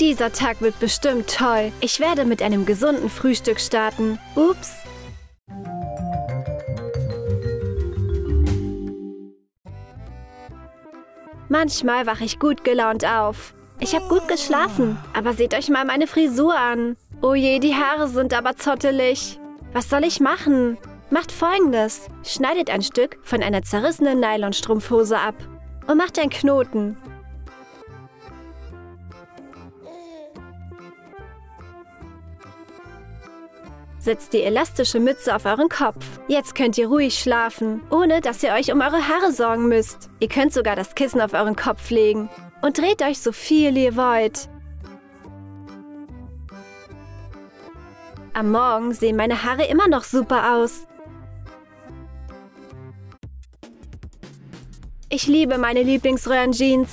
Dieser Tag wird bestimmt toll. Ich werde mit einem gesunden Frühstück starten. Ups. Manchmal wache ich gut gelaunt auf. Ich habe gut geschlafen, aber seht euch mal meine Frisur an. Oh je, die Haare sind aber zottelig. Was soll ich machen? Macht folgendes. Schneidet ein Stück von einer zerrissenen Nylonstrumpfhose ab und macht einen Knoten. Setzt die elastische Mütze auf euren Kopf. Jetzt könnt ihr ruhig schlafen, ohne dass ihr euch um eure Haare sorgen müsst. Ihr könnt sogar das Kissen auf euren Kopf legen und dreht euch so viel ihr wollt. Am Morgen sehen meine Haare immer noch super aus. Ich liebe meine Lieblingsröhrenjeans.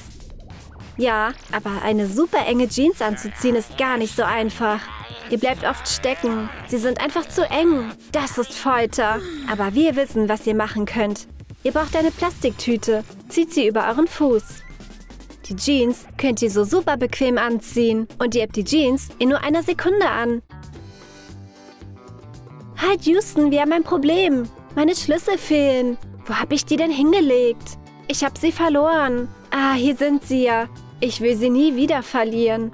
Ja, aber eine super enge Jeans anzuziehen ist gar nicht so einfach. Ihr bleibt oft stecken. Sie sind einfach zu eng. Das ist Folter. Aber wir wissen, was ihr machen könnt. Ihr braucht eine Plastiktüte. Zieht sie über euren Fuß. Die Jeans könnt ihr so super bequem anziehen. Und ihr habt die Jeans in nur einer Sekunde an. Halt, Houston, wir haben ein Problem. Meine Schlüssel fehlen. Wo habe ich die denn hingelegt? Ich habe sie verloren. Ah, hier sind sie ja. Ich will sie nie wieder verlieren.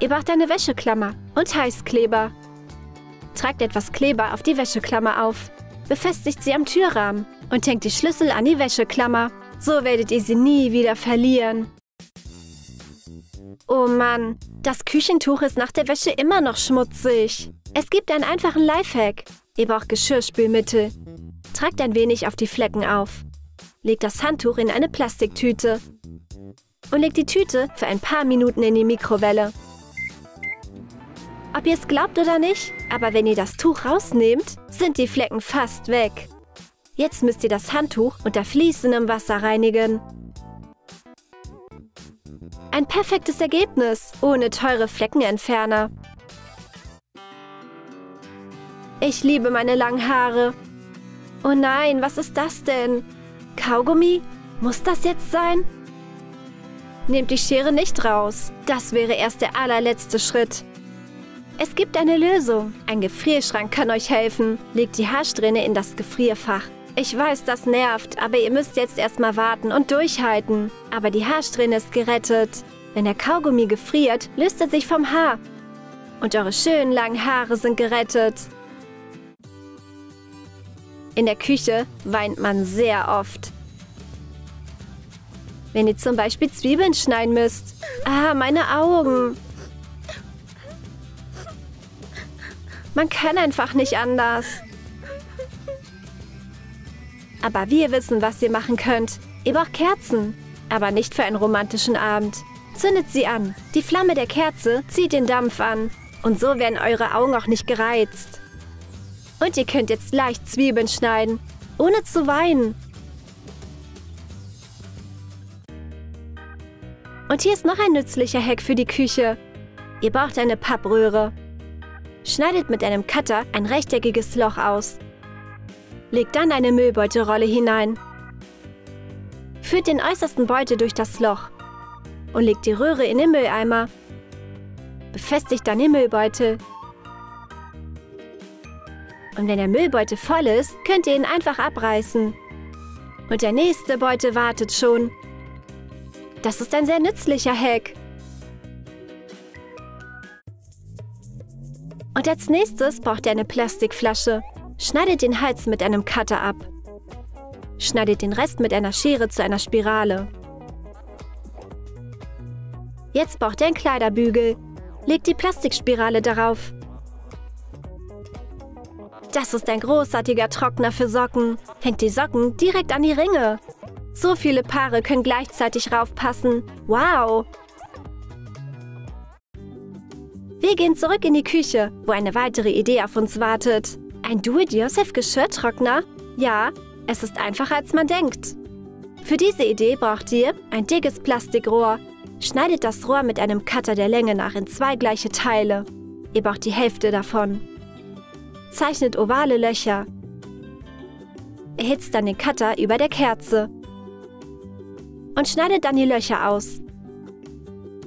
Ihr braucht eine Wäscheklammer und Heißkleber. Tragt etwas Kleber auf die Wäscheklammer auf. Befestigt sie am Türrahmen und hängt die Schlüssel an die Wäscheklammer. So werdet ihr sie nie wieder verlieren. Oh Mann, das Küchentuch ist nach der Wäsche immer noch schmutzig. Es gibt einen einfachen Lifehack. Ihr braucht Geschirrspülmittel. Tragt ein wenig auf die Flecken auf. Legt das Handtuch in eine Plastiktüte und legt die Tüte für ein paar Minuten in die Mikrowelle. Ob ihr es glaubt oder nicht, aber wenn ihr das Tuch rausnehmt, sind die Flecken fast weg. Jetzt müsst ihr das Handtuch unter fließendem Wasser reinigen. Ein perfektes Ergebnis, ohne teure Fleckenentferner. Ich liebe meine langen Haare. Oh nein, was ist das denn? Kaugummi? Muss das jetzt sein? Nehmt die Schere nicht raus. Das wäre erst der allerletzte Schritt. Es gibt eine Lösung. Ein Gefrierschrank kann euch helfen. Legt die Haarsträhne in das Gefrierfach. Ich weiß, das nervt, aber ihr müsst jetzt erstmal warten und durchhalten. Aber die Haarsträhne ist gerettet. Wenn der Kaugummi gefriert, löst er sich vom Haar. Und eure schönen langen Haare sind gerettet. In der Küche weint man sehr oft. Wenn ihr zum Beispiel Zwiebeln schneiden müsst. Ah, meine Augen. Man kann einfach nicht anders. Aber wir wissen, was ihr machen könnt. Ihr braucht Kerzen, aber nicht für einen romantischen Abend. Zündet sie an. Die Flamme der Kerze zieht den Dampf an. Und so werden eure Augen auch nicht gereizt. Und ihr könnt jetzt leicht Zwiebeln schneiden, ohne zu weinen. Und hier ist noch ein nützlicher Hack für die Küche. Ihr braucht eine Pappröhre. Schneidet mit einem Cutter ein rechteckiges Loch aus. Legt dann eine Müllbeutelrolle hinein. Führt den äußersten Beutel durch das Loch und legt die Röhre in den Mülleimer. Befestigt dann den Müllbeutel. Und wenn der Müllbeutel voll ist, könnt ihr ihn einfach abreißen. Und der nächste Beutel wartet schon. Das ist ein sehr nützlicher Hack. Und als nächstes braucht ihr eine Plastikflasche. Schneidet den Hals mit einem Cutter ab. Schneidet den Rest mit einer Schere zu einer Spirale. Jetzt braucht ihr einen Kleiderbügel. Legt die Plastikspirale darauf. Das ist ein großartiger Trockner für Socken. Hängt die Socken direkt an die Ringe. So viele Paare können gleichzeitig raufpassen. Wow! Wir gehen zurück in die Küche, wo eine weitere Idee auf uns wartet. Ein Do-it-yourself-Geschirrtrockner? Ja, es ist einfacher, als man denkt. Für diese Idee braucht ihr ein dickes Plastikrohr. Schneidet das Rohr mit einem Cutter der Länge nach in zwei gleiche Teile. Ihr braucht die Hälfte davon. Zeichnet ovale Löcher. Erhitzt dann den Cutter über der Kerze. Und schneidet dann die Löcher aus.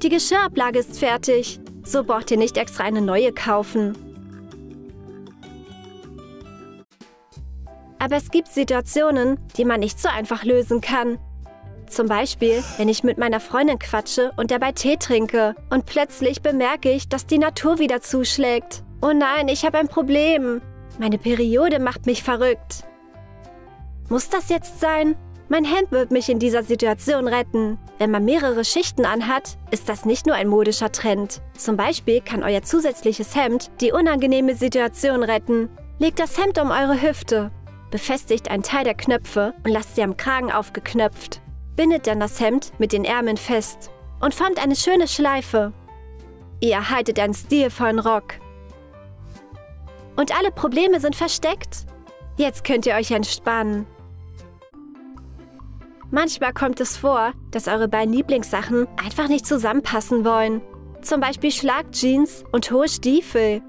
Die Geschirrablage ist fertig. So braucht ihr nicht extra eine neue kaufen. Aber es gibt Situationen, die man nicht so einfach lösen kann. Zum Beispiel, wenn ich mit meiner Freundin quatsche und dabei Tee trinke und plötzlich bemerke ich, dass die Natur wieder zuschlägt. Oh nein, ich habe ein Problem. Meine Periode macht mich verrückt. Muss das jetzt sein? Mein Hemd wird mich in dieser Situation retten. Wenn man mehrere Schichten anhat, ist das nicht nur ein modischer Trend. Zum Beispiel kann euer zusätzliches Hemd die unangenehme Situation retten. Legt das Hemd um eure Hüfte. Befestigt einen Teil der Knöpfe und lasst sie am Kragen aufgeknöpft. Bindet dann das Hemd mit den Ärmeln fest und formt eine schöne Schleife. Ihr erhaltet einen stilvollen Rock. Und alle Probleme sind versteckt. Jetzt könnt ihr euch entspannen. Manchmal kommt es vor, dass eure beiden Lieblingssachen einfach nicht zusammenpassen wollen. Zum Beispiel Schlagjeans und hohe Stiefel.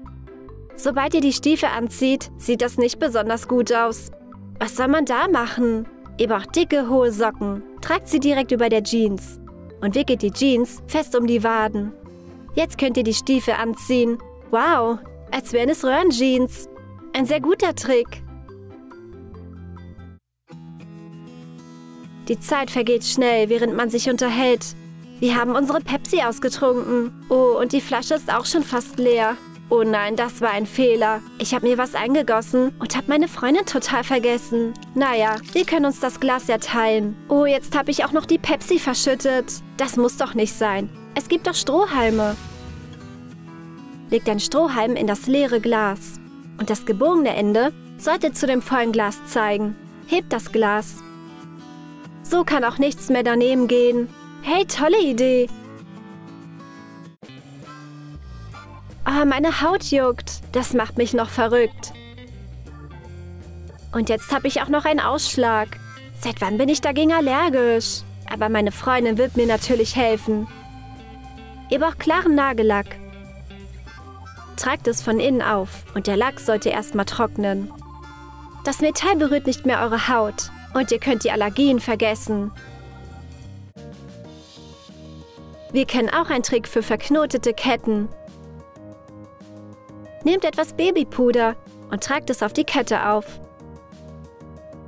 Sobald ihr die Stiefel anzieht, sieht das nicht besonders gut aus. Was soll man da machen? Ihr braucht dicke, hohe Socken. Tragt sie direkt über der Jeans. Und wickelt die Jeans fest um die Waden. Jetzt könnt ihr die Stiefel anziehen. Wow, als wären es Röhrenjeans. Ein sehr guter Trick. Die Zeit vergeht schnell, während man sich unterhält. Wir haben unsere Pepsi ausgetrunken. Oh, und die Flasche ist auch schon fast leer. Oh nein, das war ein Fehler. Ich habe mir was eingegossen und habe meine Freundin total vergessen. Naja, wir können uns das Glas ja teilen. Oh, jetzt habe ich auch noch die Pepsi verschüttet. Das muss doch nicht sein. Es gibt doch Strohhalme. Legt ein Strohhalm in das leere Glas. Und das gebogene Ende sollte zu dem vollen Glas zeigen. Hebt das Glas. So kann auch nichts mehr daneben gehen. Hey, tolle Idee. Ah, meine Haut juckt. Das macht mich noch verrückt. Und jetzt habe ich auch noch einen Ausschlag. Seit wann bin ich dagegen allergisch? Aber meine Freundin wird mir natürlich helfen. Ihr braucht klaren Nagellack. Tragt es von innen auf und der Lack sollte erstmal trocknen. Das Metall berührt nicht mehr eure Haut und ihr könnt die Allergien vergessen. Wir kennen auch einen Trick für verknotete Ketten. Nehmt etwas Babypuder und tragt es auf die Kette auf.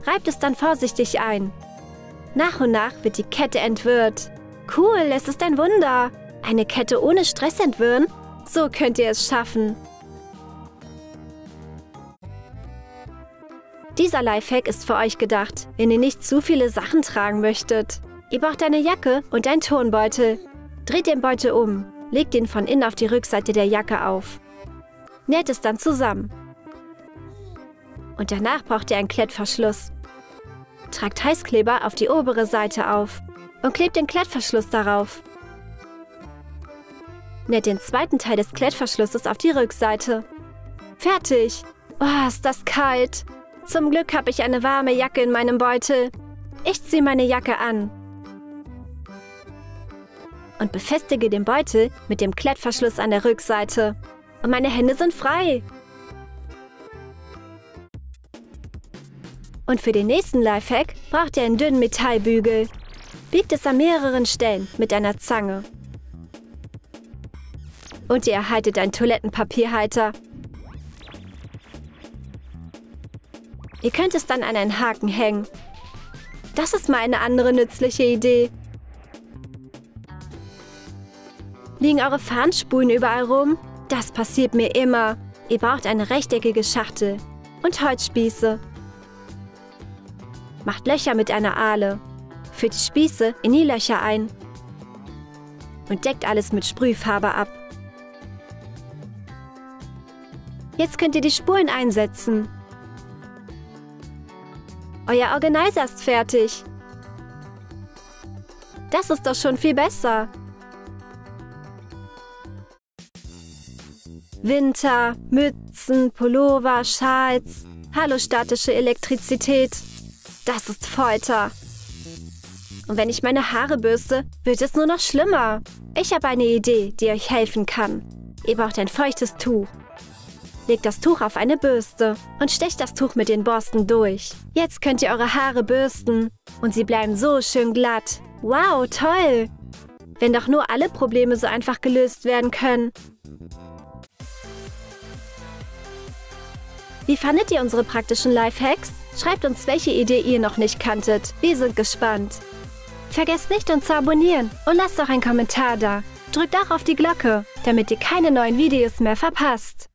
Reibt es dann vorsichtig ein. Nach und nach wird die Kette entwirrt. Cool, es ist ein Wunder. Eine Kette ohne Stress entwirren? So könnt ihr es schaffen. Dieser Lifehack ist für euch gedacht, wenn ihr nicht zu viele Sachen tragen möchtet. Ihr braucht eine Jacke und einen Turnbeutel. Dreht den Beutel um, legt ihn von innen auf die Rückseite der Jacke auf. Näht es dann zusammen. Und danach braucht ihr einen Klettverschluss. Tragt Heißkleber auf die obere Seite auf und klebt den Klettverschluss darauf. Näht den zweiten Teil des Klettverschlusses auf die Rückseite. Fertig! Oh, ist das kalt! Zum Glück habe ich eine warme Jacke in meinem Beutel. Ich ziehe meine Jacke an und befestige den Beutel mit dem Klettverschluss an der Rückseite. Und meine Hände sind frei. Und für den nächsten Lifehack braucht ihr einen dünnen Metallbügel. Biegt es an mehreren Stellen mit einer Zange. Und ihr erhaltet einen Toilettenpapierhalter. Ihr könnt es dann an einen Haken hängen. Das ist mal eine andere nützliche Idee. Liegen eure Fahnspulen überall rum? Das passiert mir immer. Ihr braucht eine rechteckige Schachtel und Holzspieße. Macht Löcher mit einer Ahle. Führt die Spieße in die Löcher ein. Und deckt alles mit Sprühfarbe ab. Jetzt könnt ihr die Spulen einsetzen. Euer Organizer ist fertig. Das ist doch schon viel besser. Winter, Mützen, Pullover, Schals. Hallo statische Elektrizität. Das ist Folter. Und wenn ich meine Haare bürste, wird es nur noch schlimmer. Ich habe eine Idee, die euch helfen kann. Ihr braucht ein feuchtes Tuch. Legt das Tuch auf eine Bürste und stecht das Tuch mit den Borsten durch. Jetzt könnt ihr eure Haare bürsten und sie bleiben so schön glatt. Wow, toll! Wenn doch nur alle Probleme so einfach gelöst werden können. Wie fandet ihr unsere praktischen Lifehacks? Schreibt uns, welche Idee ihr noch nicht kanntet. Wir sind gespannt. Vergesst nicht, uns zu abonnieren und lasst auch einen Kommentar da. Drückt auch auf die Glocke, damit ihr keine neuen Videos mehr verpasst.